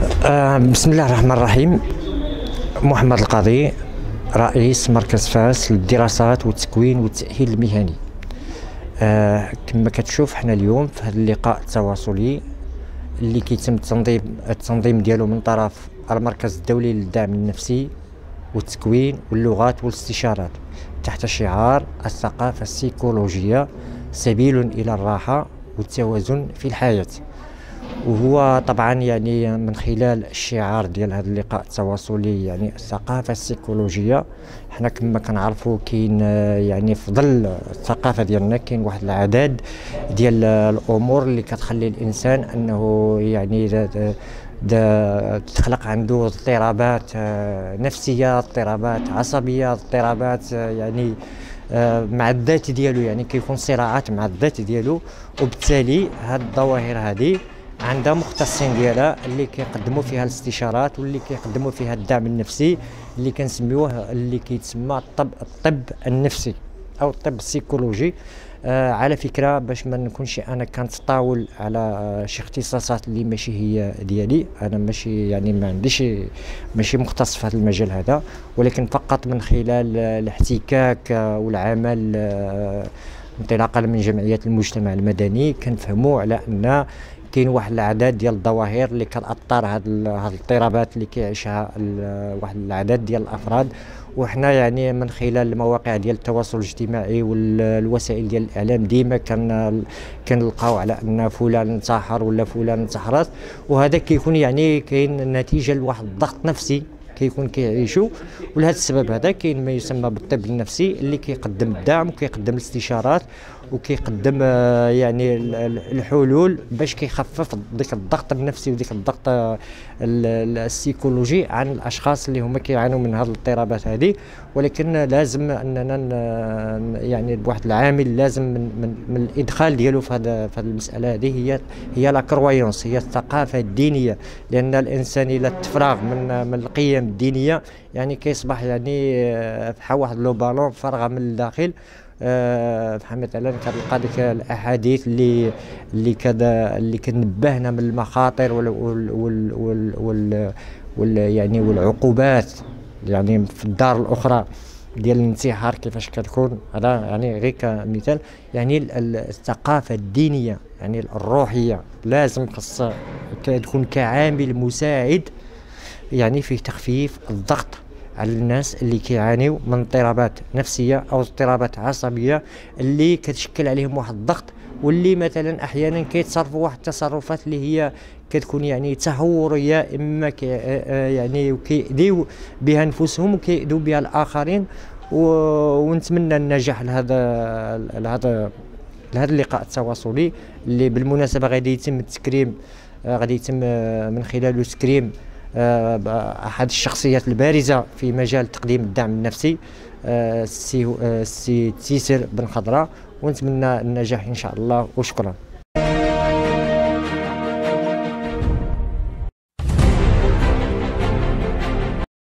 آه، بسم الله الرحمن الرحيم. محمد القاضي رئيس مركز فاس للدراسات والتكوين والتأهيل المهني. آه كما كتشوف حنا اليوم في هذا اللقاء التواصلي اللي كيتم التنظيم التنظيم ديالو من طرف المركز الدولي للدعم النفسي والتكوين واللغات والاستشارات تحت شعار الثقافة السيكولوجية سبيل إلى الراحة والتوازن في الحياة. وهو طبعا يعني من خلال الشعار ديال هذا اللقاء التواصلي يعني الثقافة السيكولوجية. حنا كما كنعرفوا كاين يعني في ظل الثقافة ديالنا كاين واحد العدد ديال الأمور اللي كتخلي الإنسان أنه يعني تخلق عنده اضطرابات نفسية اضطرابات عصبية اضطرابات يعني مع الذات ديالو يعني كيكون صراعات مع الذات ديالو. وبالتالي هاد الظواهر هذه عندها مختصين ديالها اللي كيقدموا فيها الاستشارات واللي كيقدموا فيها الدعم النفسي اللي كنسميوه اللي كيتسمى الطب الطب النفسي أو الطب السيكولوجي. آه على فكرة باش ما نكونش أنا كنتطاول على آه شي اختصاصات اللي ماشي هي ديالي. أنا ماشي يعني ما عنديش ماشي مختص في هذا المجال هذا ولكن فقط من خلال الاحتكاك آه والعمل آه انطلاقا من جمعيات المجتمع المدني كنفهموا على أن كاين واحد العدد ديال الظواهر اللي كتأثر هاد الاضطرابات اللي كيعيشها واحد العدد ديال الأفراد. وحنا يعني من خلال المواقع ديال التواصل الاجتماعي والوسائل ديال الإعلام ديما كان كنلقاو على أن فلان انتحر ولا فلان انتحرت. وهذا كيكون يعني كاين نتيجة لواحد الضغط نفسي كيكون كيعيشوا ولهذا السبب هذا كاين ما يسمى بالطب النفسي اللي كيقدم الدعم وكيقدم الاستشارات وكيقدم آه، يعني الحلول باش كيخفف ديك الضغط النفسي وديك الضغط آه، السيكولوجي عن الأشخاص اللي هما كيعانوا من هذه الاضطرابات هذه ولكن لازم أننا يعني بواحد العامل لازم من, من, من الإدخال ديالو في هذا في هذه المسألة هذه هي هي لا كرويونس هي الثقافة الدينية. لأن الإنسان إلا تفرغ من من القيم الدينية. يعني كيصبح يعني آه، بحال واحد لو بالون فارغه من الداخل آه مثلا كتلقى ديك الأحاديث اللي اللي كذا اللي كنبهنا من المخاطر وال وال وال, وال, وال, وال يعني والعقوبات يعني في الدار الأخرى ديال الانتحار كيفاش كتكون. هذا يعني غير كمثال يعني الثقافة الدينية يعني الروحية لازم خاصها تكون كعامل مساعد يعني في تخفيف الضغط على الناس اللي كيعانيو من اضطرابات نفسية أو اضطرابات عصبية اللي كتشكل عليهم واحد الضغط واللي مثلا أحيانا كيتصرفوا واحد التصرفات اللي هي كتكون يعني تهورية إما كي يعني كيأذيو بها انفسهم وكيأذوا بها الآخرين ونتمنى النجاح لهذا لهذا لهذا اللقاء التواصلي اللي بالمناسبة غادي يتم التكريم غادي يتم من خلاله تكريم آه، احد الشخصيات البارزة في مجال تقديم الدعم النفسي السي آه، السي تيسر بن خضراء ونتمنى النجاح إن شاء الله وشكرا.